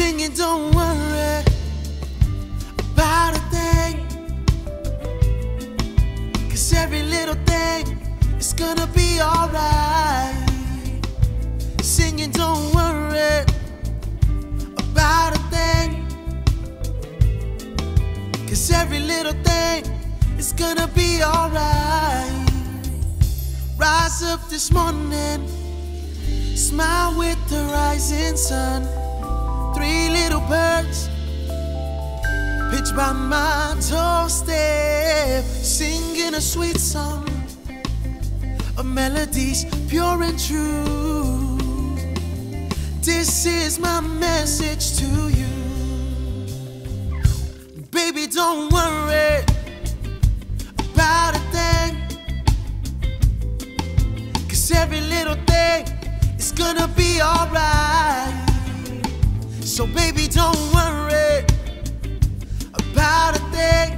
singing, don't worry about a thing. Cause every little thing is gonna be alright. Singing, don't worry about a thing. Cause every little thing is gonna be alright. Rise up this morning, smile with the rising sun. Three little birds pitch by my doorstep, singing a sweet song of melodies pure and true. This is my message to you. Baby, don't worry about a thing. Cause every little thing is gonna be alright. So, baby, don't worry about a thing.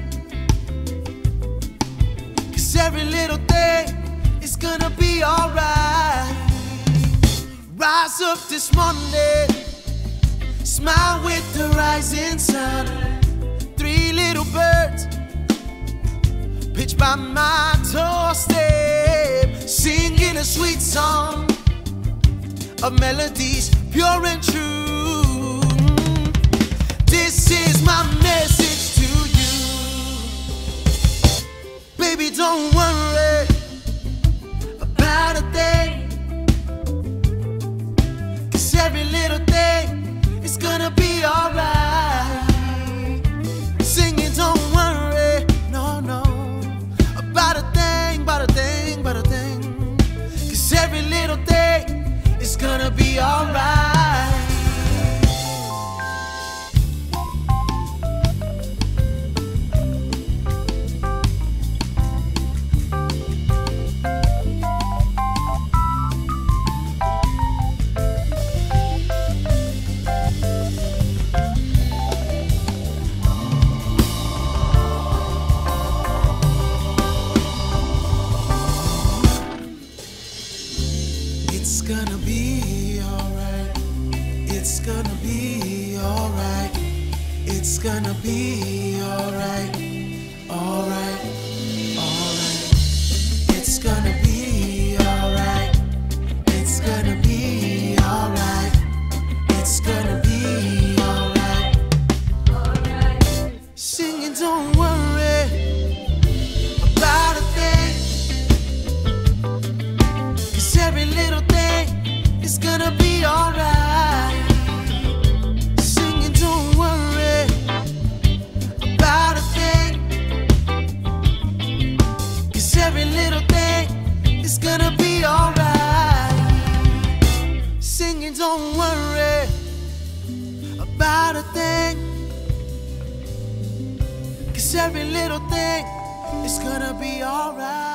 Cause every little thing is gonna be alright. Rise up this morning, smile with the rising sun. Three little birds pitch by my doorstep, singing a sweet song of melodies pure and true. My message to you. Baby, don't worry alright. It's gonna be alright. It's gonna be. Alright. Worry about a thing. Cause every little thing is gonna be alright.